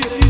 baby.